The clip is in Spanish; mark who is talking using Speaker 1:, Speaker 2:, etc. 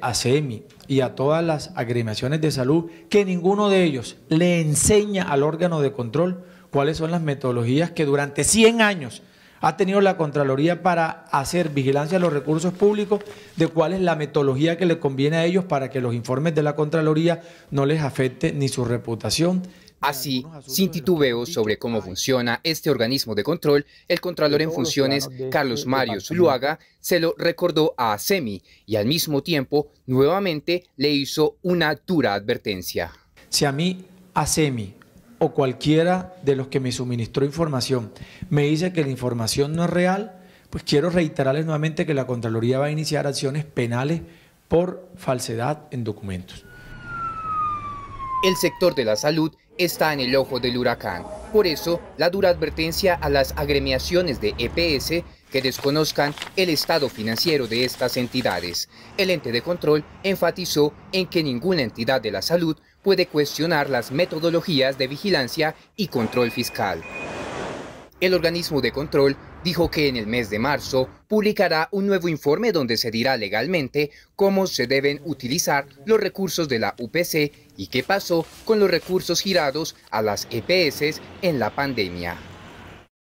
Speaker 1: a CEMI y a todas las agremiaciones de salud que ninguno de ellos le enseña al órgano de control cuáles son las metodologías que durante 100 años ha tenido la Contraloría para hacer vigilancia de los recursos públicos, de cuál es la metodología que le conviene a ellos para que los informes de la Contraloría no les afecte ni su reputación
Speaker 2: Así, sin titubeos sobre cómo funciona este organismo de control, el Contralor en funciones, Carlos Mario Zuluaga, se lo recordó a ASEMI y al mismo tiempo nuevamente le hizo una dura advertencia.
Speaker 1: Si a mí ASEMI o cualquiera de los que me suministró información me dice que la información no es real, pues quiero reiterarles nuevamente que la Contraloría va a iniciar acciones penales por falsedad en documentos.
Speaker 2: El sector de la salud está en el ojo del huracán. Por eso, la dura advertencia a las agremiaciones de EPS que desconozcan el estado financiero de estas entidades. El ente de control enfatizó en que ninguna entidad de la salud puede cuestionar las metodologías de vigilancia y control fiscal. El organismo de control dijo que en el mes de marzo publicará un nuevo informe donde se dirá legalmente cómo se deben utilizar los recursos de la UPC y qué pasó con los recursos girados a las EPS en la pandemia.